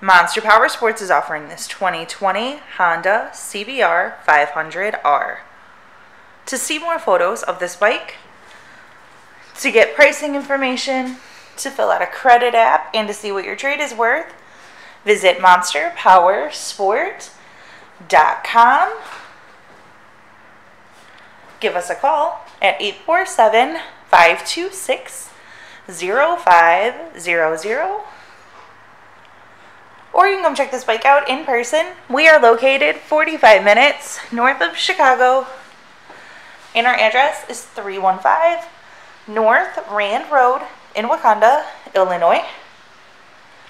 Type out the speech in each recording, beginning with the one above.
Monster Power Sports is offering this 2020 Honda CBR 500R. To see more photos of this bike, to get pricing information, to fill out a credit app, and to see what your trade is worth, visit monsterpowersport.com. Give us a call at 847 526 0500 or you can come check this bike out in person. We are located 45 minutes north of Chicago, and our address is 315 North Rand Road in Wauconda, Illinois.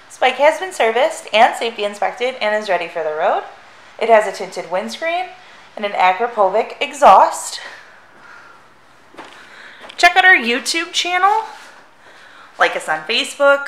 This bike has been serviced and safety inspected and is ready for the road. It has a tinted windscreen and an Akrapovic exhaust. Check out our YouTube channel. Like us on Facebook.